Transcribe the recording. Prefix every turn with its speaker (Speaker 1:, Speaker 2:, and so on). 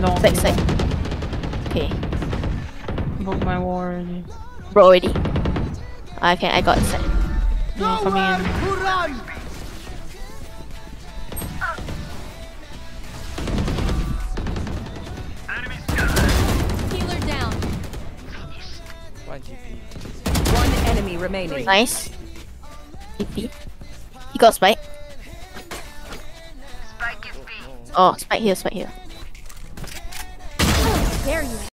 Speaker 1: long.
Speaker 2: Side, side. Okay.
Speaker 1: Broke my wall already.
Speaker 2: Bro already. Ah, I can I got side.
Speaker 1: Yeah, coming in.
Speaker 3: Healer down.
Speaker 4: One GP.
Speaker 5: One enemy remaining.
Speaker 2: Nice. TP. He got spike. Oh, spike here, spike here.
Speaker 3: Dare you